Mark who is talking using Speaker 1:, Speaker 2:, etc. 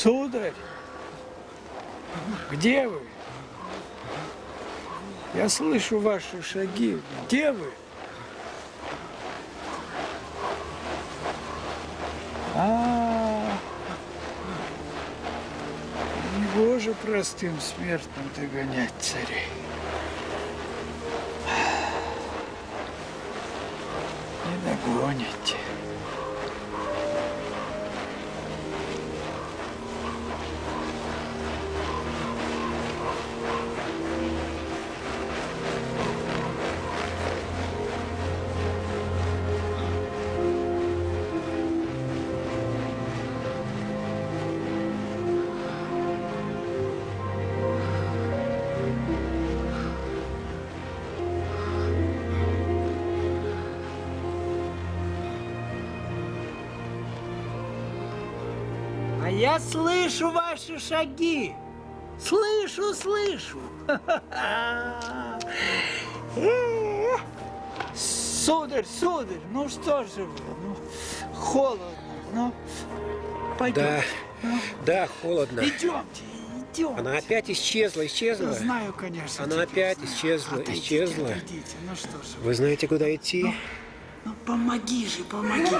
Speaker 1: Сударь, где вы? Я слышу ваши шаги. Где вы? А, негоже простым смертным догонять царей. Не догоните. А я слышу ваши шаги. Слышу, слышу. Сударь, сударь, ну что же вы, ну, холодно, ну, пойдемте.
Speaker 2: Да, да, холодно.
Speaker 1: Идемте, идемте.
Speaker 2: Она опять исчезла, исчезла.
Speaker 1: Знаю, конечно.
Speaker 2: Она опять
Speaker 1: знаю.
Speaker 2: исчезла,
Speaker 1: Отойдите,
Speaker 2: исчезла.
Speaker 1: Отойдите, ну что же вы.
Speaker 2: Вы знаете, куда идти?
Speaker 1: Ну помоги же, помоги.